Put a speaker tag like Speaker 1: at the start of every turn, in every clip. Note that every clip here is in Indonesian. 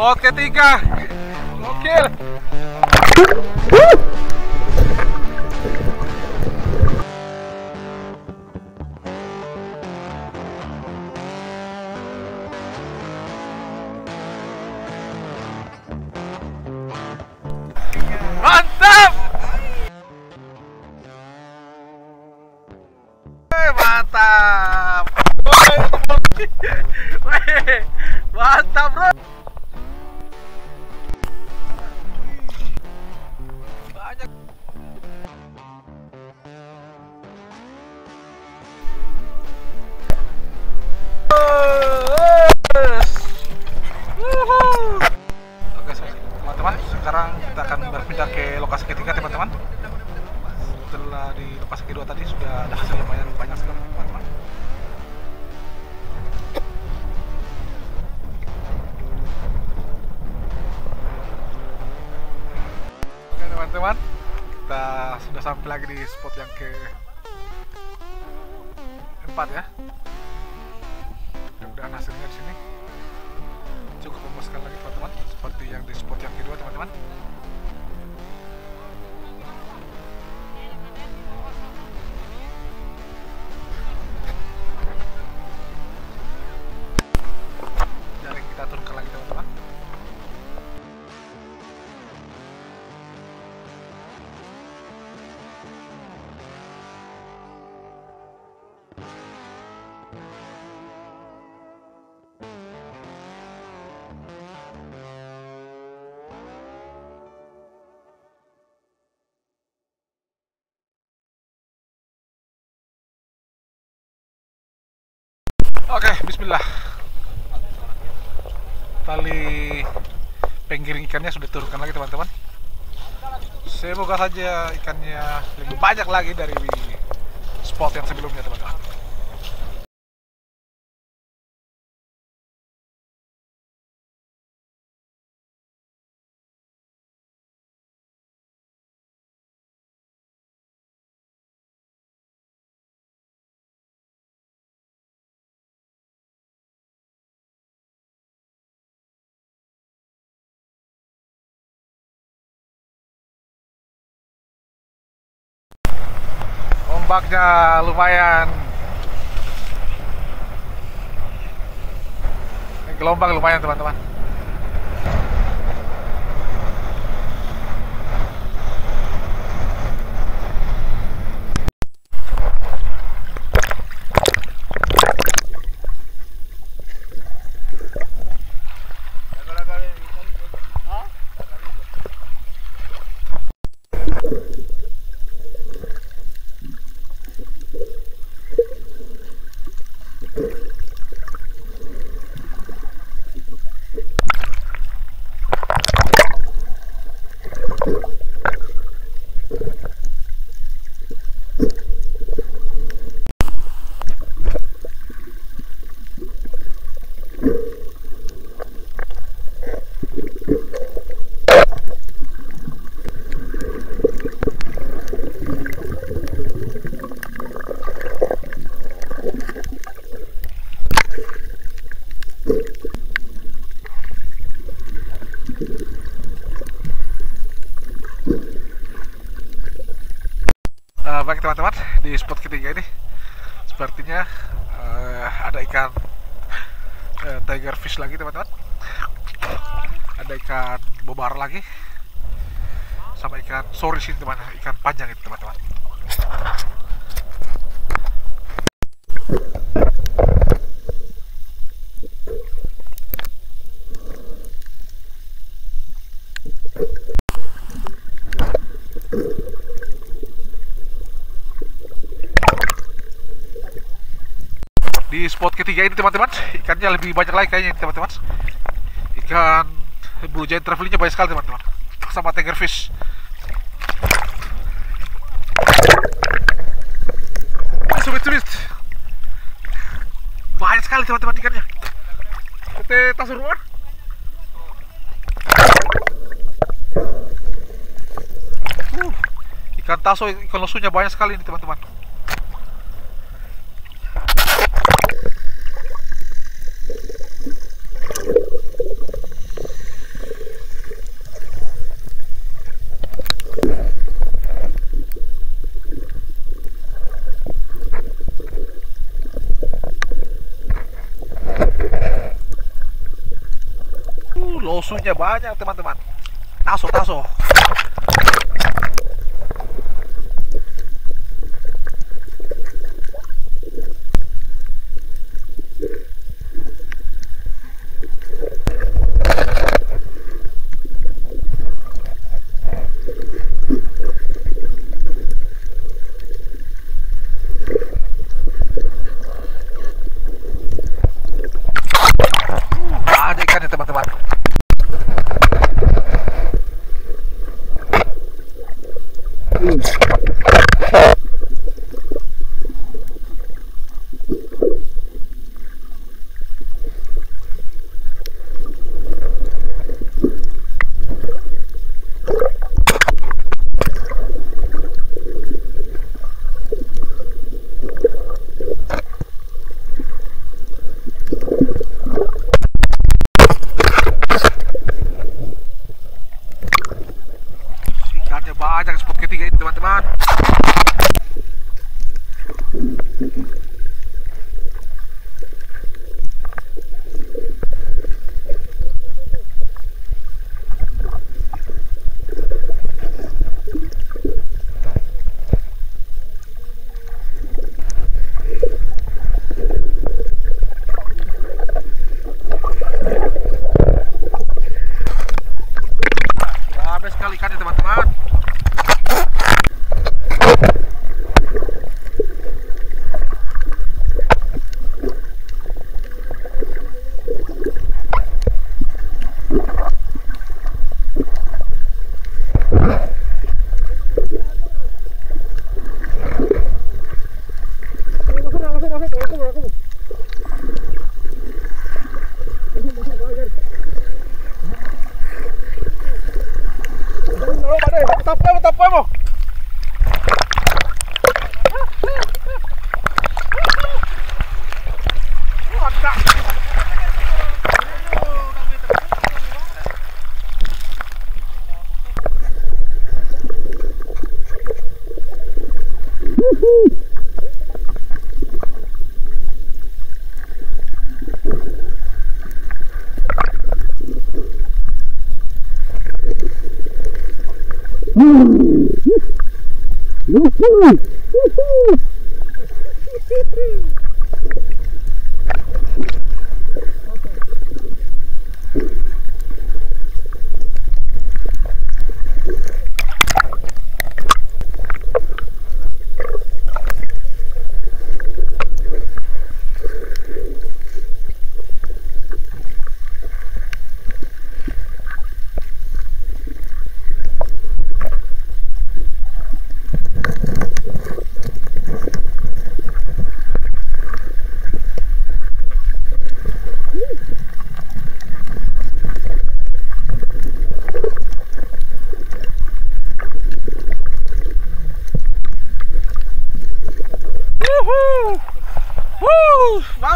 Speaker 1: spot ketiga gokil mantap lokasi ketiga teman-teman setelah di lokasi kedua tadi sudah ada hasil lumayan banyak sekali teman-teman Oke teman-teman, kita sudah sampai lagi di spot yang ke empat ya. Mudah-mudahan hasilnya di sini cukup memuaskan lagi teman-teman, seperti yang di spot yang kedua teman-teman. Oke, bismillah. Tali penggiring ikannya sudah turunkan lagi teman-teman. Semoga saja ikannya lebih banyak lagi dari spot yang sebelumnya teman-teman. Ombaknya lumayan. Gelombang lumayan teman-teman. Eh, baik teman-teman di spot ketiga ini. Sepertinya eh, ada ikan eh, tiger fish lagi teman-teman. Ada ikan bobar lagi. Sama ikan soris ini teman ikan panjang itu teman-teman di spot ketiga ini teman-teman ikannya lebih banyak lagi kayaknya teman-teman. Ikan blue giant travelingnya banyak sekali teman-teman. Sama tiger fish. Sulit banyak sekali teman-teman ikannya. Kita tasuruan uh, ikan taso ikan losunya banyak sekali ini teman-teman losunya banyak teman-teman. Taso, taso. Woohoo! Woohoo!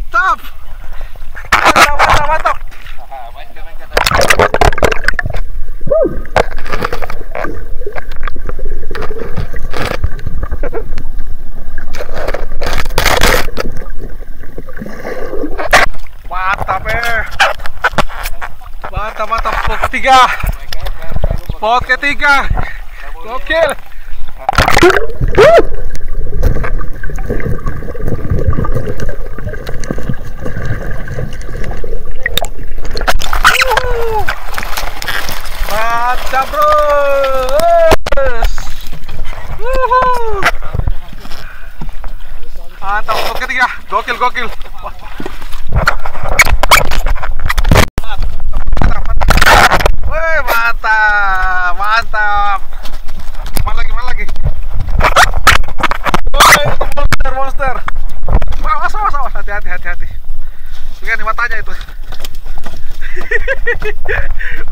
Speaker 1: Mantap. Mantap, mantap, mantap. Mantap eh. Mantap, mantap. Spot ketiga. Spot ketiga. Gokil. Wuh. Mantap bro. Yes. Wuhu. Mantap spot ketiga. Gokil, gokil. Wah. Mantap, mantap. Mantap, mantap. Mana lagi, mana lagi? Woi, monster, monster. Awas, awas, awas. Hati, hati, hati, hati. Lihat nih matanya itu.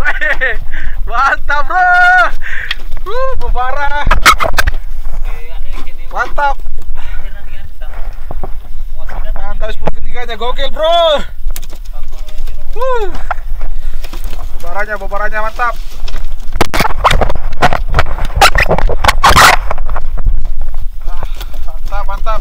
Speaker 1: Wih, mantap bro. Uh, bebarah. Mantap gokil bro. Uh. Bebaranya, bebaranya mantap. Ah, mantap, mantap.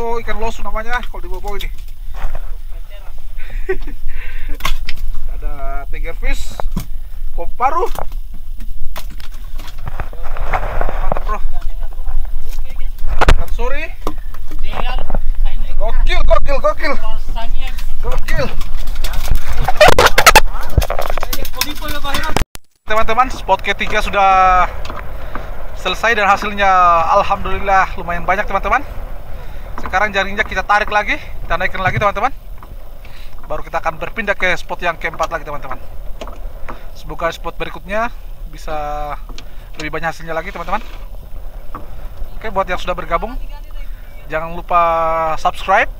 Speaker 1: Loso ikan loso namanya kalau di bawah ini. Ada tiger fish komparu mantap bro. Dan sorry gokil gokil gokil. Gokil. Teman-teman spot ketiga sudah selesai dan hasilnya alhamdulillah lumayan banyak teman-teman sekarang jaringnya kita tarik lagi kita naikkan lagi teman-teman. Baru kita akan berpindah ke spot yang keempat lagi teman-teman. Semoga spot berikutnya bisa lebih banyak hasilnya lagi teman-teman. Oke buat yang sudah bergabung jangan lupa subscribe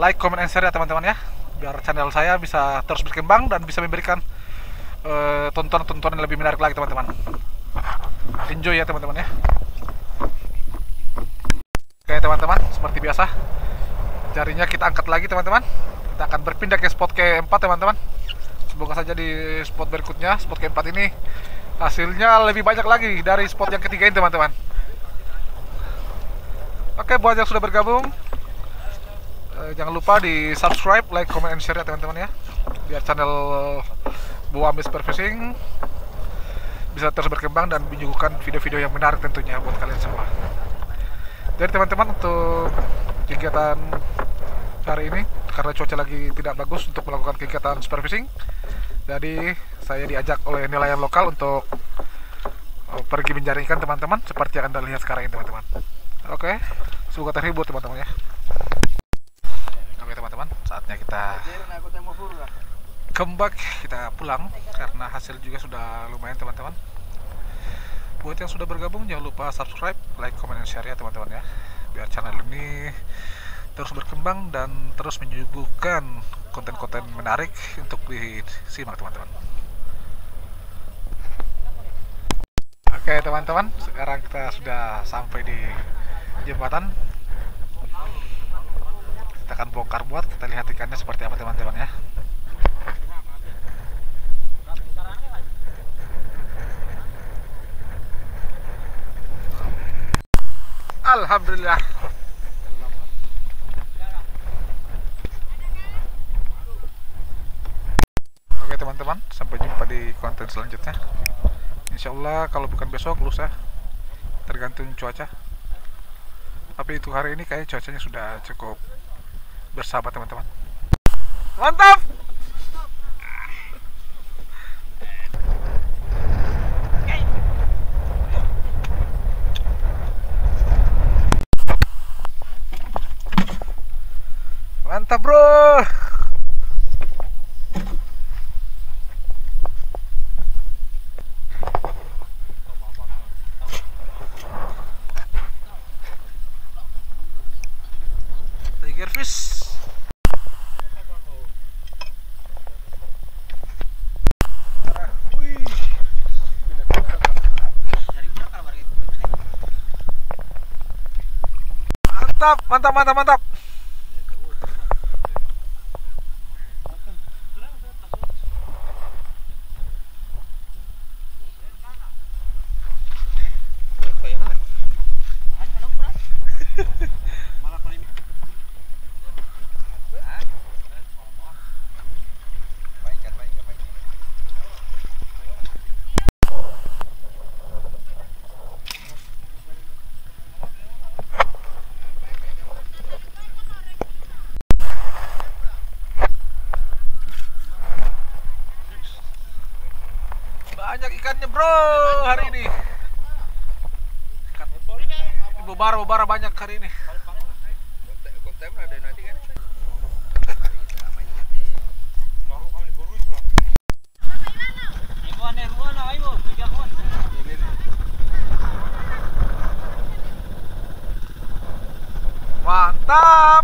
Speaker 1: like, comment, and share ya teman-teman ya. Biar channel saya bisa terus berkembang dan bisa memberikan eh, tontonan-tontonan yang lebih menarik lagi teman-teman. Enjoy ya teman-teman ya teman-teman seperti biasa. Jarinya kita angkat lagi teman-teman. Kita akan berpindah ke spot keempat teman-teman. Semoga saja di spot berikutnya spot keempat ini hasilnya lebih banyak lagi dari spot yang ketiga ini teman-teman. Oke buat yang sudah bergabung eh, jangan lupa di subscribe like comment and share ya teman-teman ya. Biar channel Buamis Perfishing bisa terus berkembang dan menyuguhkan video-video yang menarik tentunya buat kalian semua. Jadi teman-teman untuk kegiatan hari ini karena cuaca lagi tidak bagus untuk melakukan kegiatan superfishing, jadi saya diajak oleh nelayan lokal untuk uh, pergi menjaring ikan teman-teman seperti yang anda lihat sekarang ini teman-teman. Oke, semoga terhibur teman-teman ya. Oke teman-teman, saatnya kita kembali kita pulang karena hasil juga sudah lumayan teman-teman buat yang sudah bergabung jangan lupa subscribe like comment dan share ya teman-teman ya. Biar channel ini terus berkembang dan terus menyuguhkan konten-konten menarik untuk disimak teman-teman. Oke teman-teman sekarang kita sudah sampai di jembatan. Kita akan bongkar buat kita lihat ikannya seperti apa teman-teman ya Alhamdulillah. Oke teman-teman, sampai jumpa di konten selanjutnya. Insya Allah kalau bukan besok lusa, tergantung cuaca. Tapi itu hari ini kayak cuacanya sudah cukup bersahabat teman-teman. Mantap! Mantap bro. Tiger fish. Wih. Mantap, mantap, mantap, mantap. Banyak ikannya bro hari ini. Ikan Bobara, banyak hari ini. Mantap.